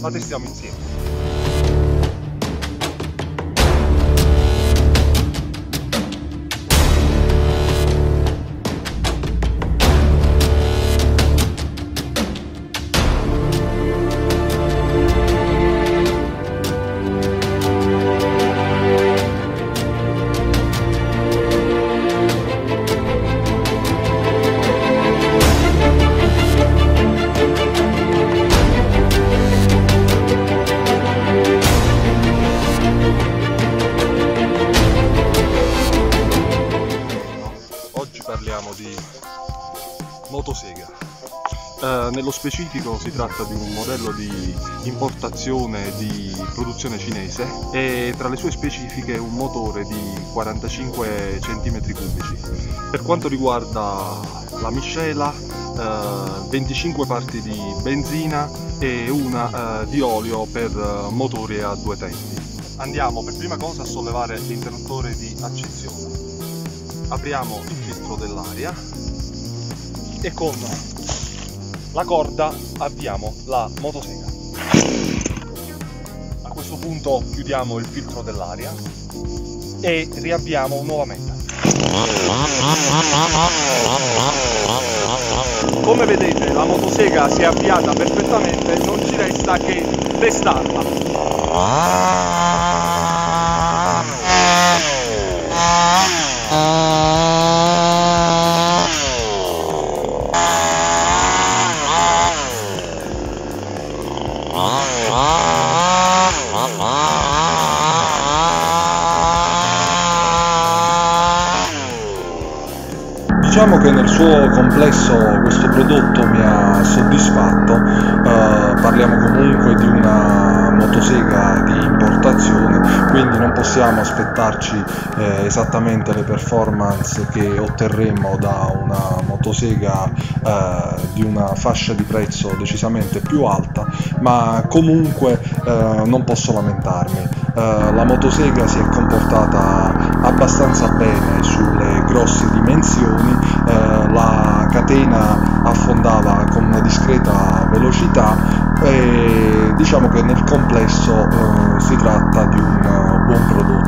what is di motosega. Eh, nello specifico si tratta di un modello di importazione di produzione cinese e tra le sue specifiche un motore di 45 cm3. Per quanto riguarda la miscela, eh, 25 parti di benzina e una eh, di olio per eh, motori a due tempi. Andiamo per prima cosa a sollevare l'interruttore di accezione apriamo il filtro dell'aria e con la corda avviamo la motosega. A questo punto chiudiamo il filtro dell'aria e riavviamo nuovamente. Come vedete la motosega si è avviata perfettamente, non ci resta che testarla. Diciamo che nel suo complesso questo prodotto mi ha soddisfatto, eh, parliamo comunque di una motosega di importazione, quindi non possiamo aspettarci eh, esattamente le performance che otterremo da una motosega eh, di una fascia di prezzo decisamente più alta, ma comunque eh, non posso lamentarmi. Eh, la motosega si è comportata abbastanza bene sulle grosse dimensioni, eh, la catena affondava con una discreta velocità e diciamo che nel complesso eh, si tratta di un eh, buon prodotto.